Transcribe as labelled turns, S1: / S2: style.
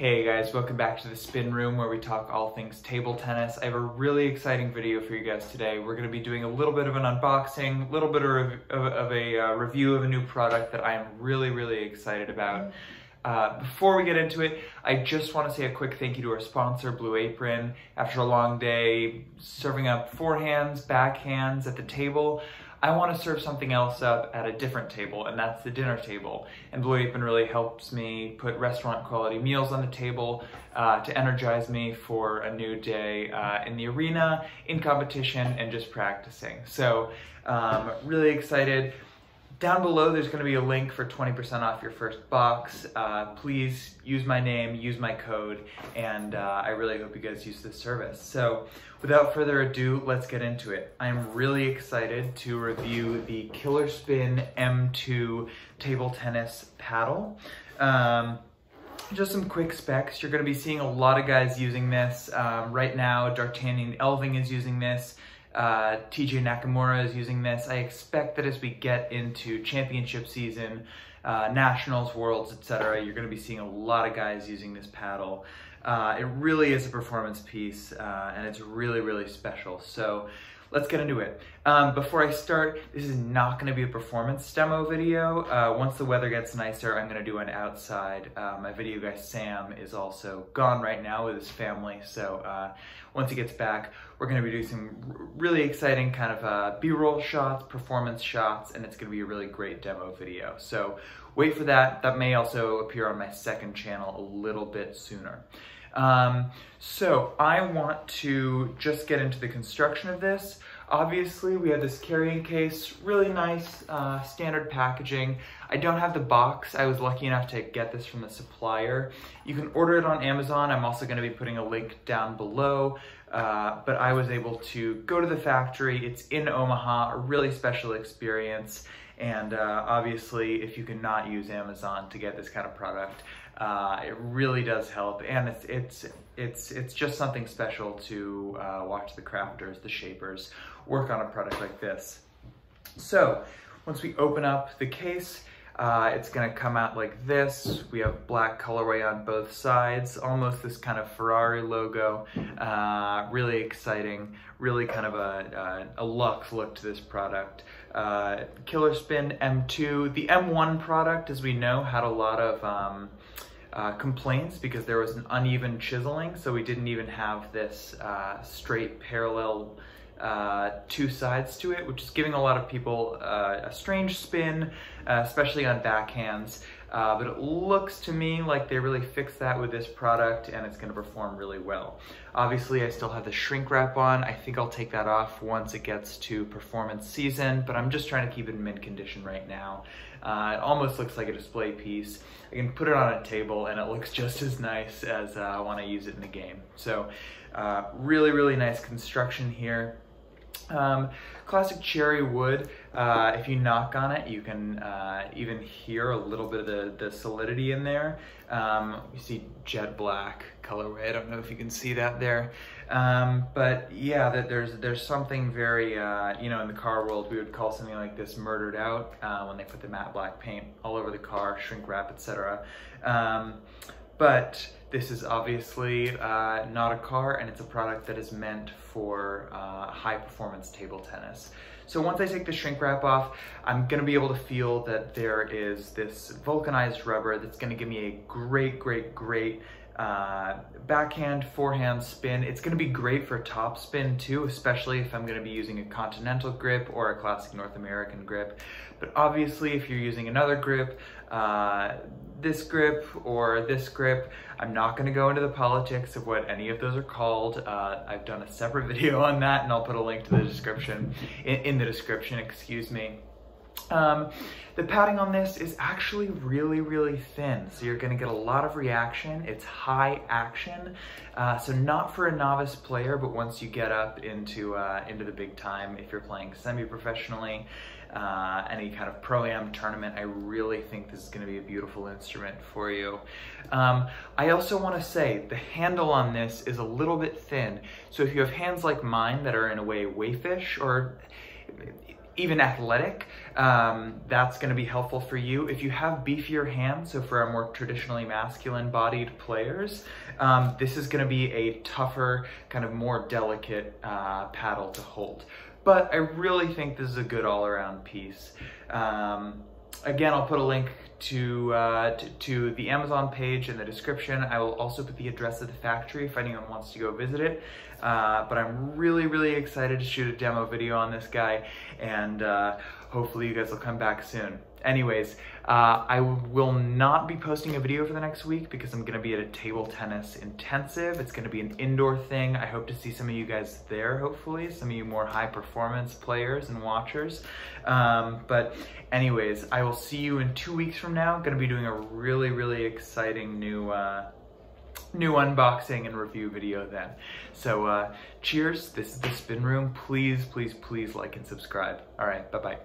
S1: Hey guys, welcome back to the Spin Room where we talk all things table tennis. I have a really exciting video for you guys today. We're going to be doing a little bit of an unboxing, a little bit of, of, of a uh, review of a new product that I am really, really excited about. Uh, before we get into it, I just want to say a quick thank you to our sponsor, Blue Apron. After a long day serving up forehands, backhands at the table, I want to serve something else up at a different table, and that's the dinner table. And Blue Apron really helps me put restaurant quality meals on the table uh, to energize me for a new day uh, in the arena, in competition, and just practicing. So, um, really excited. Down below, there's gonna be a link for 20% off your first box. Uh, please use my name, use my code, and uh, I really hope you guys use this service. So without further ado, let's get into it. I'm really excited to review the Killerspin M2 table tennis paddle. Um, just some quick specs. You're gonna be seeing a lot of guys using this. Um, right now, D'Artagnan Elving is using this. Uh, TJ Nakamura is using this. I expect that as we get into championship season, uh, nationals, worlds, etc., you're going to be seeing a lot of guys using this paddle. Uh, it really is a performance piece, uh, and it's really, really special. So let's get into it. Um, before I start, this is not gonna be a performance demo video. Uh, once the weather gets nicer, I'm gonna do an outside. Uh, my video guy Sam is also gone right now with his family, so uh, once he gets back, we're gonna be doing some really exciting kind of uh, B-roll shots, performance shots, and it's gonna be a really great demo video. So wait for that. That may also appear on my second channel a little bit sooner. Um, so I want to just get into the construction of this. Obviously, we have this carrying case, really nice uh, standard packaging. I don't have the box. I was lucky enough to get this from the supplier. You can order it on Amazon. I'm also gonna be putting a link down below, uh, but I was able to go to the factory. It's in Omaha, a really special experience. And uh, obviously, if you cannot use Amazon to get this kind of product, uh, it really does help, and it's it's it's it's just something special to uh, watch the crafters, the shapers, work on a product like this. So once we open up the case, uh, it's gonna come out like this. We have black colorway on both sides, almost this kind of Ferrari logo. Uh, really exciting, really kind of a, a, a luxe look to this product. Uh, Killerspin M2, the M1 product, as we know, had a lot of um, uh, complaints because there was an uneven chiseling, so we didn't even have this uh, straight parallel uh, two sides to it, which is giving a lot of people uh, a strange spin, uh, especially on backhands. Uh, but it looks to me like they really fixed that with this product and it's gonna perform really well. Obviously, I still have the shrink wrap on. I think I'll take that off once it gets to performance season, but I'm just trying to keep it in mint condition right now. Uh, it almost looks like a display piece. I can put it on a table and it looks just as nice as when I use it in the game. So really, really nice construction here. Um, classic cherry wood. Uh, if you knock on it, you can uh, even hear a little bit of the, the solidity in there. Um, you see jet black colorway. I don't know if you can see that there. Um, but yeah, that there's there's something very, uh, you know, in the car world, we would call something like this murdered out uh, when they put the matte black paint all over the car, shrink wrap, etc. But this is obviously uh, not a car and it's a product that is meant for uh, high performance table tennis. So once I take the shrink wrap off, I'm gonna be able to feel that there is this vulcanized rubber that's gonna give me a great, great, great uh, backhand, forehand spin. It's gonna be great for top spin too, especially if I'm gonna be using a continental grip or a classic North American grip. But obviously if you're using another grip, uh, this grip or this grip. I'm not gonna go into the politics of what any of those are called. Uh, I've done a separate video on that and I'll put a link to the description, in, in the description, excuse me. Um, the padding on this is actually really, really thin. So you're gonna get a lot of reaction. It's high action. Uh, so not for a novice player, but once you get up into, uh, into the big time, if you're playing semi-professionally, uh, any kind of pro-am tournament, I really think this is gonna be a beautiful instrument for you. Um, I also wanna say the handle on this is a little bit thin. So if you have hands like mine that are in a way wayfish or even athletic, um, that's gonna be helpful for you. If you have beefier hands, so for our more traditionally masculine bodied players, um, this is gonna be a tougher, kind of more delicate uh, paddle to hold. But I really think this is a good all around piece. Um, again, I'll put a link to, uh, to, to, the Amazon page in the description. I will also put the address of the factory if anyone wants to go visit it. Uh, but I'm really, really excited to shoot a demo video on this guy and uh, hopefully you guys will come back soon. Anyways, uh, I will not be posting a video for the next week because I'm gonna be at a table tennis intensive. It's gonna be an indoor thing. I hope to see some of you guys there, hopefully, some of you more high performance players and watchers. Um, but anyways, I will see you in two weeks from now. gonna be doing a really, really exciting new uh, new unboxing and review video then. So uh, cheers, this is the Spin Room. Please, please, please like and subscribe. All right, bye-bye.